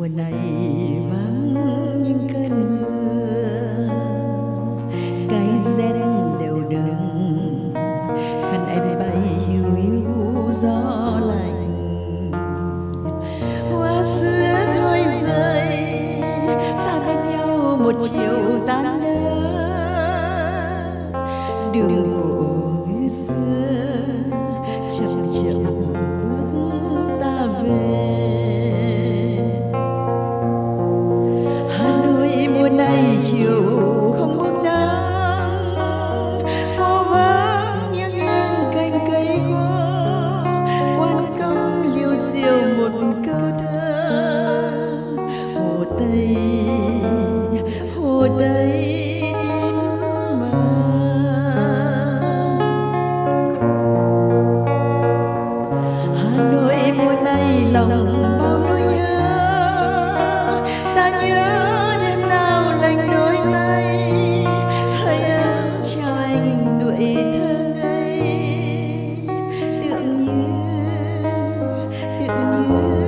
mùa này vắng những cơn mưa. Cái rét đều đừng khăn em bay hiu hiu, gió lạnh. Hoa xưa thôi rơi, ta bên nhau một chiều tan lỡ đường cũ can you.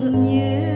nhớ